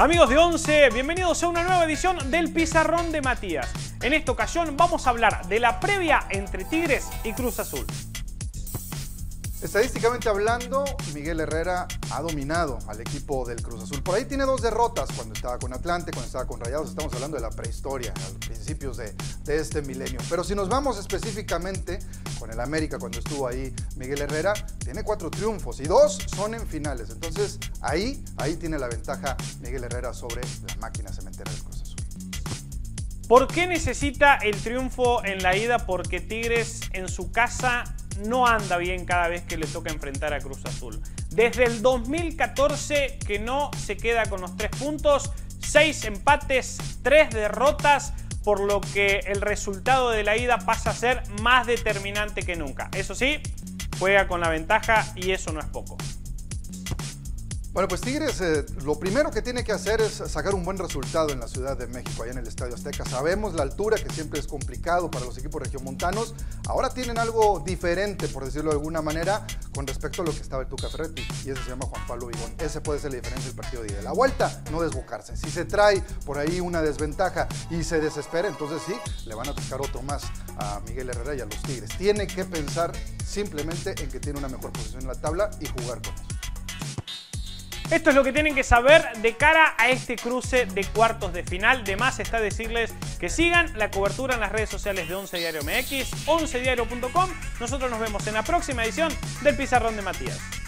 Amigos de Once, bienvenidos a una nueva edición del Pizarrón de Matías. En esta ocasión vamos a hablar de la previa entre Tigres y Cruz Azul. Estadísticamente hablando, Miguel Herrera ha dominado al equipo del Cruz Azul. Por ahí tiene dos derrotas cuando estaba con Atlante, cuando estaba con Rayados. Estamos hablando de la prehistoria, a los principios de, este milenio. Pero si nos vamos específicamente con el América, cuando estuvo ahí Miguel Herrera, tiene cuatro triunfos y dos son en finales. Entonces ahí, ahí tiene la ventaja Miguel Herrera sobre la máquina cementera del Cruz Azul. ¿Por qué necesita el triunfo en la ida? Porque Tigres en su casa no anda bien cada vez que le toca enfrentar a Cruz Azul. Desde el 2014 que no se queda con los tres puntos, seis empates, tres derrotas, por lo que el resultado de la ida pasa a ser más determinante que nunca. Eso sí, juega con la ventaja y eso no es poco. Bueno, pues Tigres eh, lo primero que tiene que hacer es sacar un buen resultado en la Ciudad de México, allá en el Estadio Azteca. Sabemos la altura, que siempre es complicado para los equipos regiomontanos. Ahora tienen algo diferente, por decirlo de alguna manera, con respecto a lo que estaba el Tuca Ferretti, y ese se llama Juan Pablo Vigón. Ese puede ser la diferencia del partido de. La vuelta, no desbocarse. Si se trae por ahí una desventaja y se desespera, entonces sí, le van a tocar otro más a Miguel Herrera y a los Tigres. Tiene que pensar simplemente en que tiene una mejor posición en la tabla y jugar con eso. Esto es lo que tienen que saber de cara a este cruce de cuartos de final. De más está decirles que sigan la cobertura en las redes sociales de 11 Diario MX, 11diario.com. Nosotros nos vemos en la próxima edición del Pizarrón de Matías.